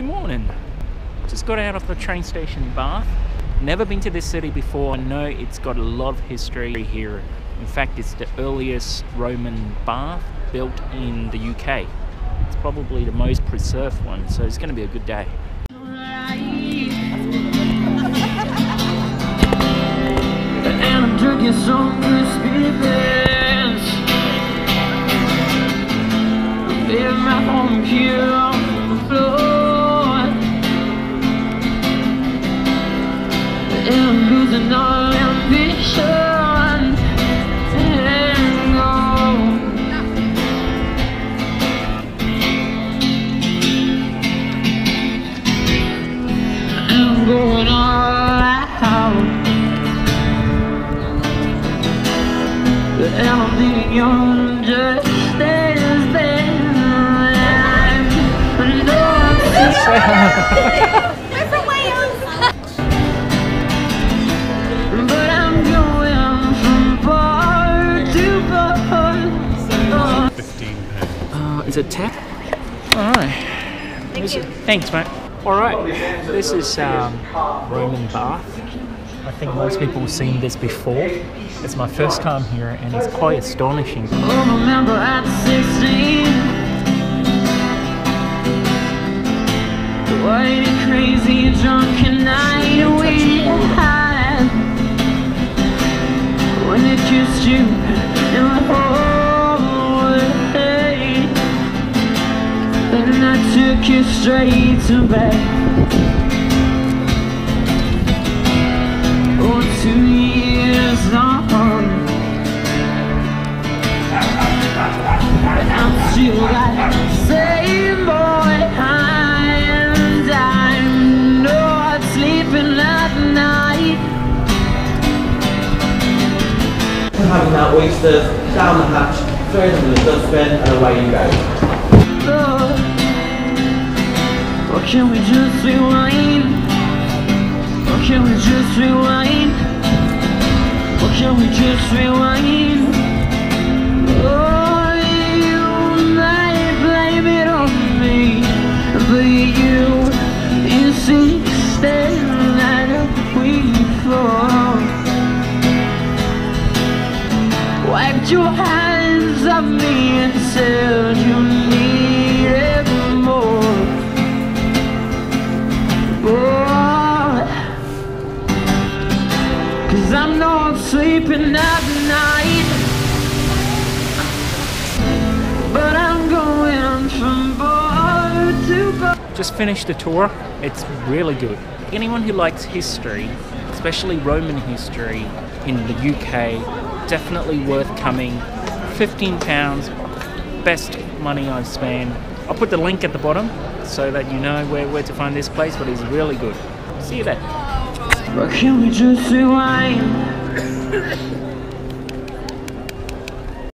Good morning. Just got out of the train station in Bath. Never been to this city before. I know it's got a lot of history here. In fact, it's the earliest Roman bath built in the UK. It's probably the most preserved one, so it's going to be a good day. My home here I'm losing all ambition And I'm going all out And I'm just 15 pounds. Uh, is it tap? Alright. Thank you. Thanks, mate. Alright, this is um, Roman Bath. I think most people have seen this before. It's my first time here and it's quite astonishing. Remember at 16 What a crazy drunken night we had When it kissed you And I took you straight to bed. Oh, two years on. I'm still that same boy. And I'm not sleeping at night. Having that oyster down the hatch, throw it in the dustbin, and away you go. Oh, Or can we just rewind? Or can we just rewind? Or can we just rewind? Wiped your hands off me and said sleeping at night But I'm going from bar to bar Just finished the tour. It's really good. Anyone who likes history, especially Roman history in the UK, definitely worth coming. 15 pounds, best money I've spent. I'll put the link at the bottom so that you know where, where to find this place, but it's really good. See you there. Can we just rewind? Thank you.